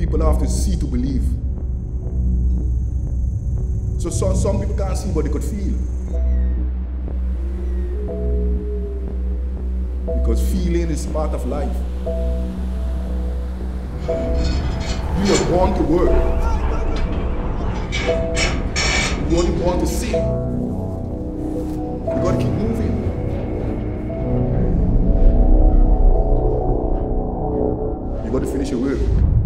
People have to see to believe. So some, some people can't see, but they could feel. Because feeling is part of life. We are born to work. We only born to sing. You got to finish your work.